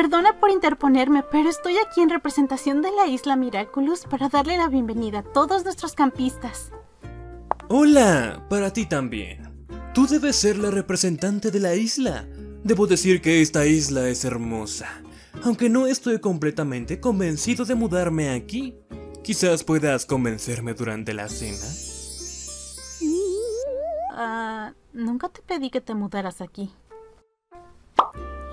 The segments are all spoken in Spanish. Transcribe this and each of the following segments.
Perdona por interponerme, pero estoy aquí en representación de la isla Miraculous para darle la bienvenida a todos nuestros campistas. Hola, para ti también. Tú debes ser la representante de la isla. Debo decir que esta isla es hermosa, aunque no estoy completamente convencido de mudarme aquí. Quizás puedas convencerme durante la cena. Ah, nunca te pedí que te mudaras aquí.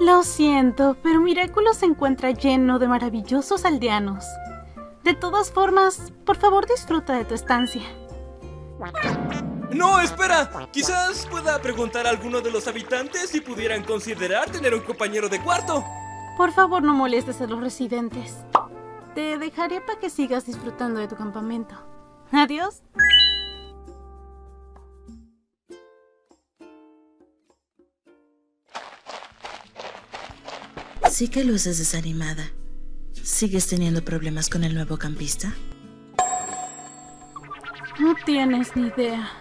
Lo siento, pero Miraculo se encuentra lleno de maravillosos aldeanos. De todas formas, por favor disfruta de tu estancia. No, espera. Quizás pueda preguntar a alguno de los habitantes si pudieran considerar tener un compañero de cuarto. Por favor, no molestes a los residentes. Te dejaré para que sigas disfrutando de tu campamento. Adiós. Sí que luces desanimada. ¿Sigues teniendo problemas con el nuevo campista? No tienes ni idea.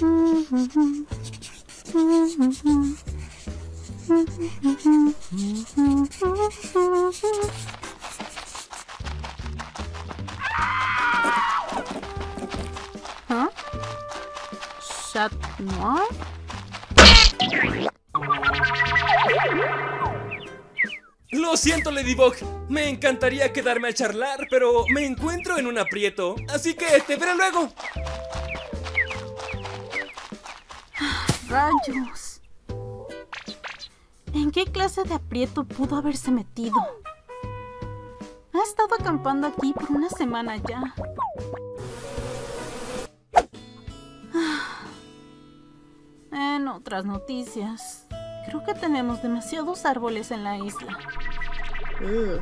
¿Chat noir? Lo siento, Ladybug. Me encantaría quedarme a charlar, pero me encuentro en un aprieto. Así que te veré luego. Rayos. ¿En qué clase de aprieto pudo haberse metido? Ha estado acampando aquí por una semana ya. Otras noticias, creo que tenemos demasiados árboles en la isla. Uh,